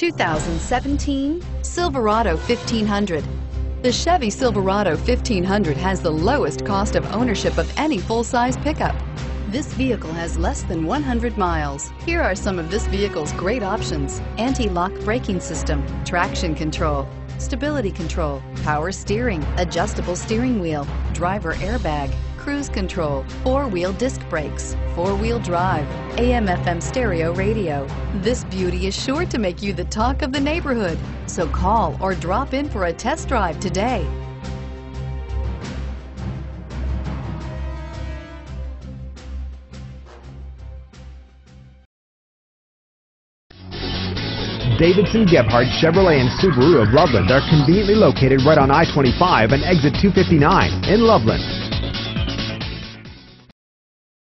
2017 Silverado 1500. The Chevy Silverado 1500 has the lowest cost of ownership of any full-size pickup. This vehicle has less than 100 miles. Here are some of this vehicle's great options. Anti-lock braking system, traction control, stability control, power steering, adjustable steering wheel, driver airbag, cruise control, four-wheel disc brakes, four-wheel drive, AM FM stereo radio. This beauty is sure to make you the talk of the neighborhood. So call or drop in for a test drive today. Davidson Gebhardt Chevrolet and Subaru of Loveland are conveniently located right on I-25 and exit 259 in Loveland.